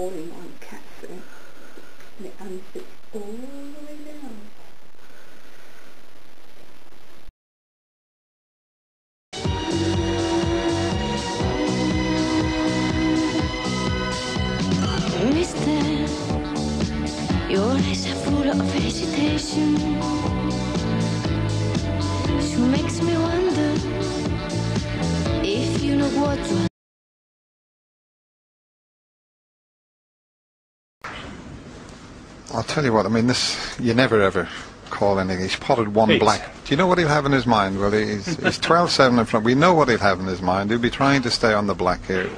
all-in-one. And it unzips all the way down. Mister, your eyes are full of hesitation. She makes me wonder if you know what I'll tell you what, I mean, this, you never ever call anything. He's potted one Eight. black. Do you know what he'll have in his mind? Well, he's, he's 12 7 in front. We know what he'll have in his mind. He'll be trying to stay on the black here.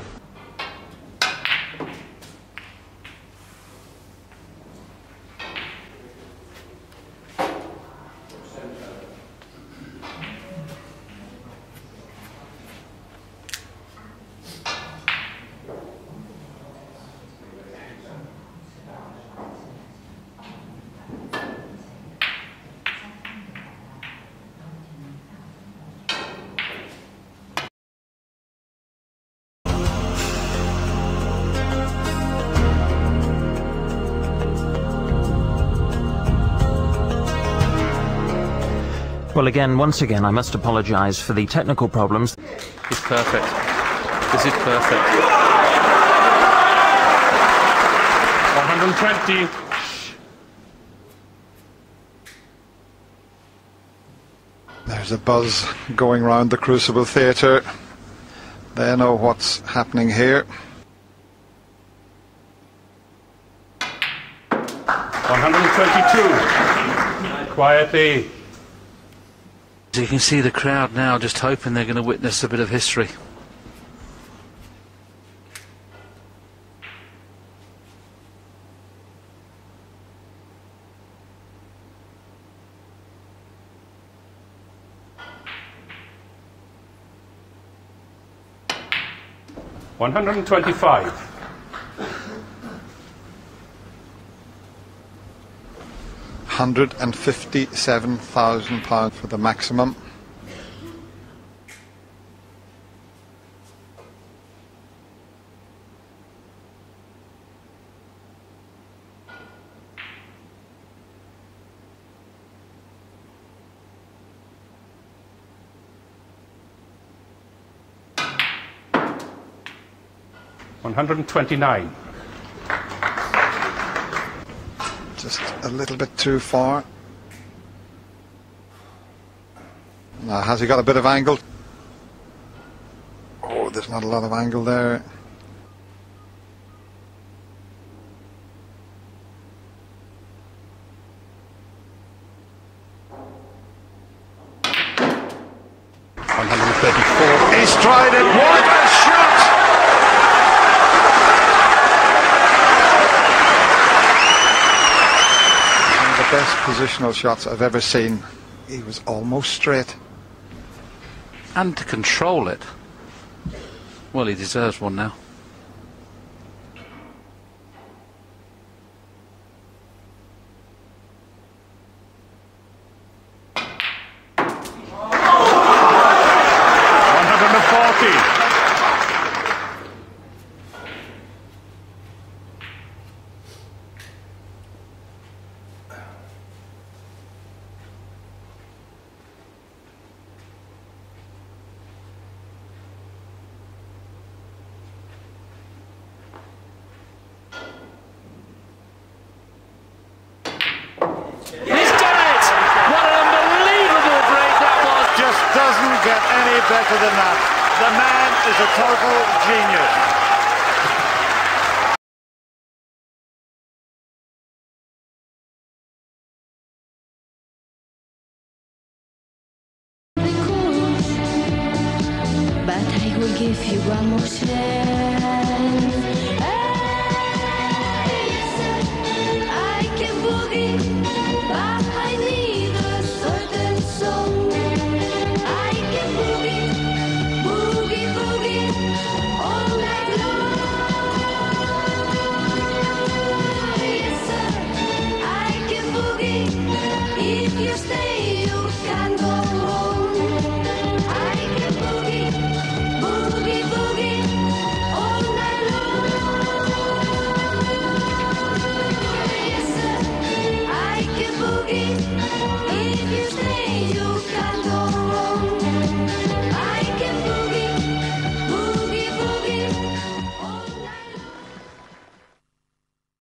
Well, again, once again, I must apologise for the technical problems. It's perfect. This is perfect. 120. There's a buzz going round the Crucible Theatre. They know what's happening here. 122. Quietly. You can see the crowd now just hoping they're going to witness a bit of history. One hundred and twenty-five. Hundred and fifty-seven thousand pounds for the maximum. One hundred and twenty-nine. Just a little bit too far. Now, has he got a bit of angle? Oh, there's not a lot of angle there. One hundred and thirty-four. He's tried it. What a shot! One of the best positional shots I've ever seen. He was almost straight. And to control it. Well, he deserves one now. One hundred and forty. He's done it! What an unbelievable break that was! just doesn't get any better than that. The man is a total genius. but I will give you one more chance.